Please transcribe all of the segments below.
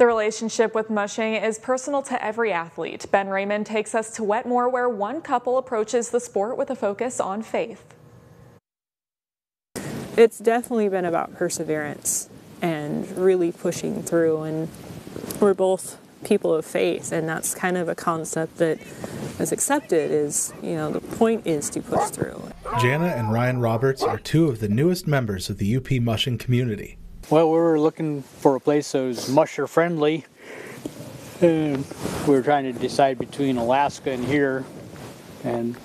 The relationship with mushing is personal to every athlete. Ben Raymond takes us to Wetmore where one couple approaches the sport with a focus on faith. It's definitely been about perseverance and really pushing through and we're both people of faith and that's kind of a concept that is accepted is you know the point is to push through jana and ryan roberts are two of the newest members of the up mushing community well, we were looking for a place that was musher friendly. And we were trying to decide between Alaska and here. And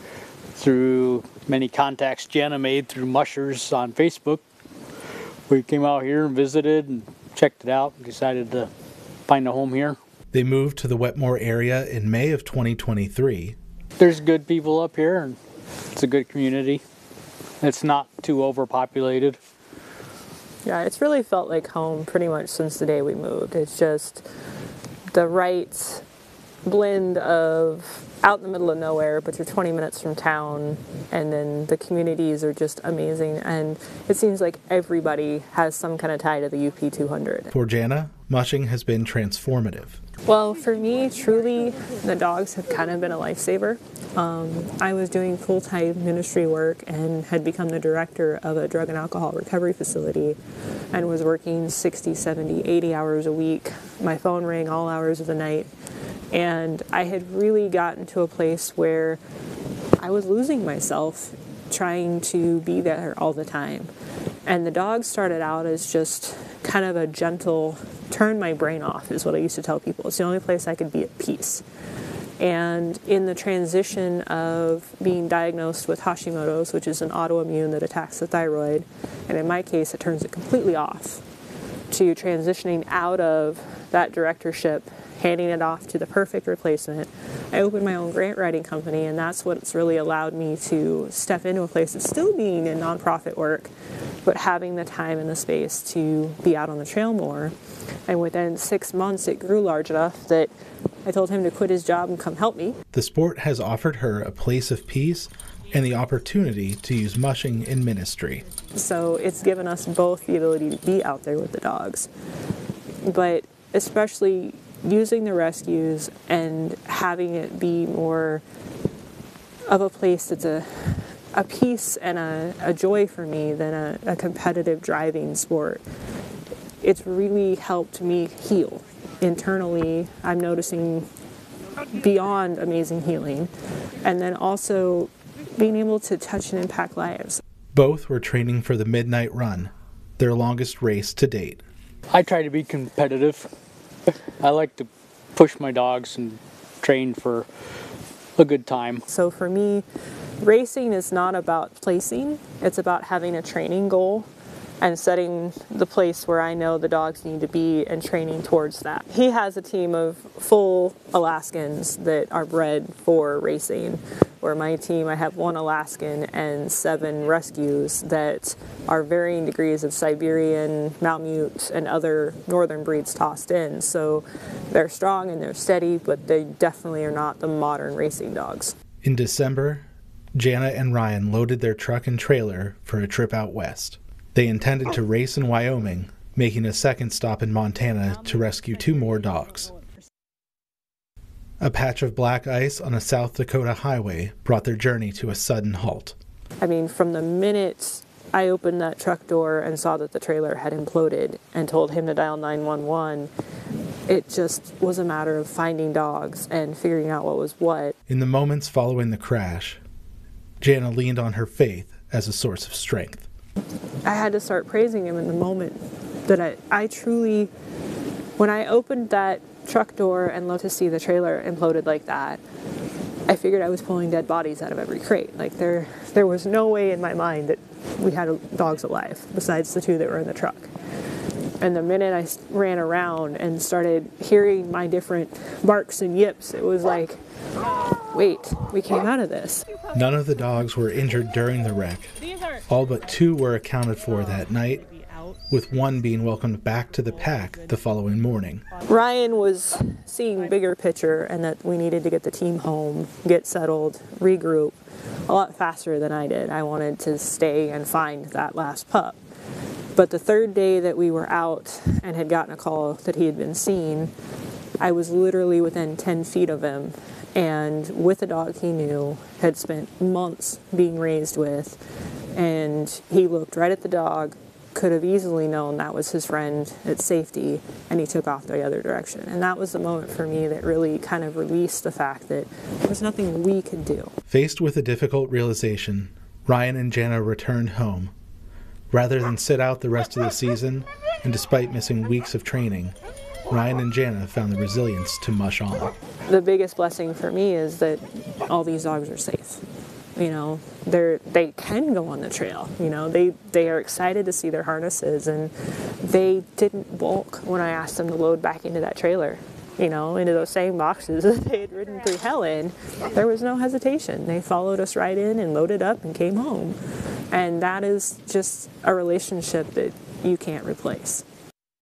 through many contacts Jenna made through mushers on Facebook, we came out here and visited and checked it out and decided to find a home here. They moved to the Wetmore area in May of 2023. There's good people up here and it's a good community. It's not too overpopulated. Yeah, it's really felt like home pretty much since the day we moved. It's just the right blend of out in the middle of nowhere, but you're 20 minutes from town, and then the communities are just amazing. And it seems like everybody has some kind of tie to the UP 200. For Jana, mushing has been transformative. Well, for me, truly, the dogs have kind of been a lifesaver. Um, I was doing full time ministry work and had become the director of a drug and alcohol recovery facility and was working 60, 70, 80 hours a week. My phone rang all hours of the night. And I had really gotten to a place where I was losing myself trying to be there all the time. And the dogs started out as just kind of a gentle turn my brain off, is what I used to tell people. It's the only place I could be at peace. And in the transition of being diagnosed with Hashimoto's, which is an autoimmune that attacks the thyroid, and in my case, it turns it completely off, to transitioning out of that directorship, handing it off to the perfect replacement, I opened my own grant writing company, and that's what's really allowed me to step into a place that's still being in nonprofit work, but having the time and the space to be out on the trail more. And within six months, it grew large enough that I told him to quit his job and come help me. The sport has offered her a place of peace and the opportunity to use mushing in ministry. So it's given us both the ability to be out there with the dogs, but especially using the rescues and having it be more of a place that's a a peace and a, a joy for me than a, a competitive driving sport. It's really helped me heal internally. I'm noticing beyond amazing healing, and then also being able to touch and impact lives. Both were training for the Midnight Run, their longest race to date. I try to be competitive. I like to push my dogs and train for a good time. So for me, racing is not about placing, it's about having a training goal and setting the place where I know the dogs need to be and training towards that. He has a team of full Alaskans that are bred for racing, where my team, I have one Alaskan and seven rescues that are varying degrees of Siberian, Malamute, and other northern breeds tossed in. So they're strong and they're steady, but they definitely are not the modern racing dogs. In December, Jana and Ryan loaded their truck and trailer for a trip out west. They intended to race in Wyoming, making a second stop in Montana to rescue two more dogs. A patch of black ice on a South Dakota highway brought their journey to a sudden halt. I mean, from the minute I opened that truck door and saw that the trailer had imploded and told him to dial 911, it just was a matter of finding dogs and figuring out what was what. In the moments following the crash, Jana leaned on her faith as a source of strength. I had to start praising him in the moment that I, I truly, when I opened that truck door and looked to see the trailer imploded like that, I figured I was pulling dead bodies out of every crate. Like there, there was no way in my mind that we had dogs alive besides the two that were in the truck. And the minute I ran around and started hearing my different barks and yips, it was like, wait, we came out of this. None of the dogs were injured during the wreck. All but two were accounted for that night, with one being welcomed back to the pack the following morning. Ryan was seeing bigger picture and that we needed to get the team home, get settled, regroup a lot faster than I did. I wanted to stay and find that last pup. But the third day that we were out and had gotten a call that he had been seen, I was literally within 10 feet of him and with a dog he knew, had spent months being raised with. And he looked right at the dog, could have easily known that was his friend at safety, and he took off the other direction. And that was the moment for me that really kind of released the fact that there was nothing we could do. Faced with a difficult realization, Ryan and Jana returned home. Rather than sit out the rest of the season, and despite missing weeks of training, Ryan and Jana found the resilience to mush on. The biggest blessing for me is that all these dogs are safe. You know, they're they can go on the trail. You know, they they are excited to see their harnesses, and they didn't balk when I asked them to load back into that trailer. You know, into those same boxes that they had ridden through hell in. There was no hesitation. They followed us right in and loaded up and came home. And that is just a relationship that you can't replace.